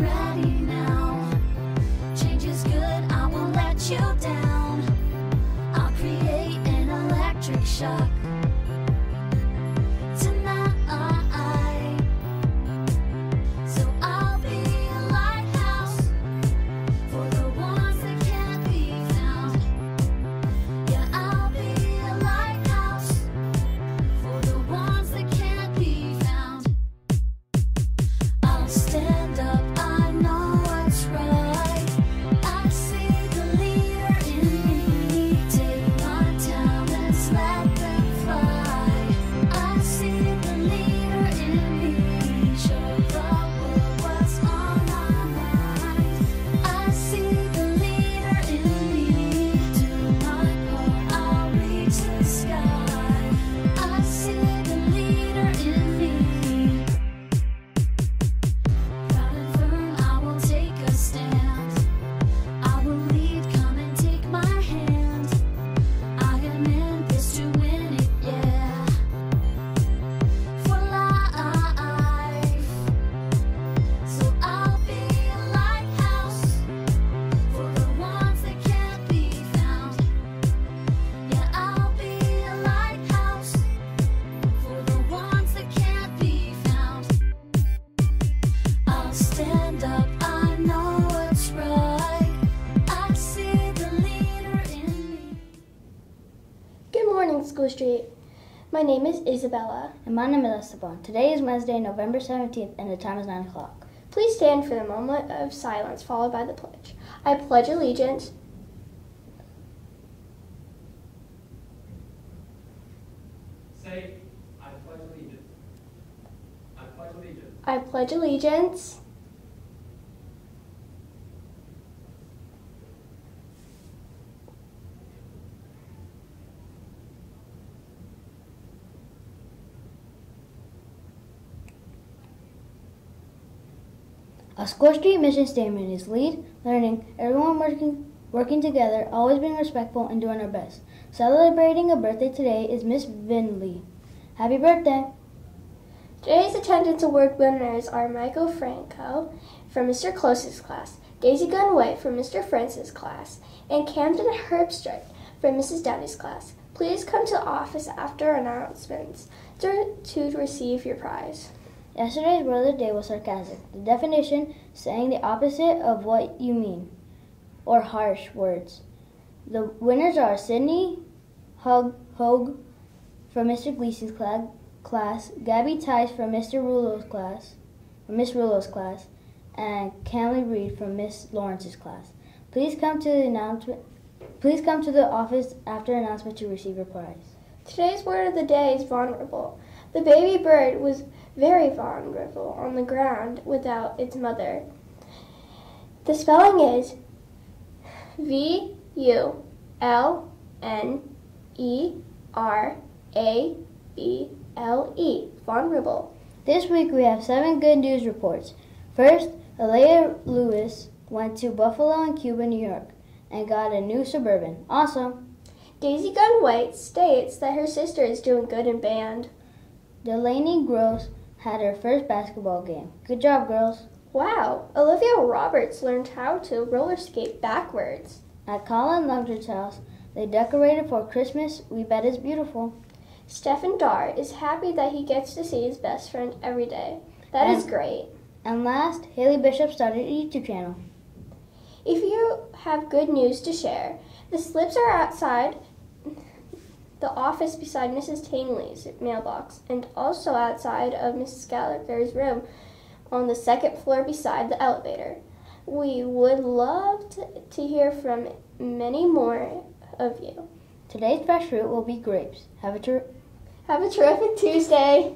around. My name is Isabella. And my name is Esteban. Today is Wednesday, November 17th, and the time is 9 o'clock. Please stand for the moment of silence followed by the pledge. I pledge allegiance Say, I pledge allegiance. I pledge allegiance I pledge allegiance A school Street mission statement is lead, learning, everyone working working together, always being respectful, and doing our best. Celebrating a birthday today is Miss Vinley. Happy birthday! Today's attendance award winners are Michael Franco from Mr. Close's class, Daisy Gunway from Mr. Francis' class, and Camden Herbstreit from Mrs. Downey's class. Please come to office after announcements to receive your prize. Yesterday's word of the day was sarcastic. The definition saying the opposite of what you mean, or harsh words. The winners are Sydney Hug Hogue from Mr. Gleason's cla- class, Gabby Tice from Mr. Rulo's class, from Miss Rulo's class, and Camly Reed from Miss Lawrence's class. Please come to the announcement. Please come to the office after announcement to receive your prize. Today's word of the day is vulnerable. The baby bird was very vulnerable on the ground without its mother. The spelling is V U L N E R A B L E. Vulnerable. This week we have seven good news reports. First, Alea Lewis went to Buffalo and Cuba, New York, and got a new Suburban. Awesome! Daisy Gunn White states that her sister is doing good in band. Delaney Gross had her first basketball game. Good job, girls! Wow, Olivia Roberts learned how to roller skate backwards. At Colin Lundgren's house, they decorated for Christmas. We bet it's beautiful. Stefan Dar is happy that he gets to see his best friend every day. That is And- great. And last, Haley Bishop started a YouTube channel. If you have good news to share, the slips are outside the office beside Mrs. Tangley's mailbox and also outside of Mrs. Gallagher's room on the second floor beside the elevator. We would love to, to hear from many more of you. Today's fresh fruit will be grapes. Have a ter- Have a terrific Tuesday.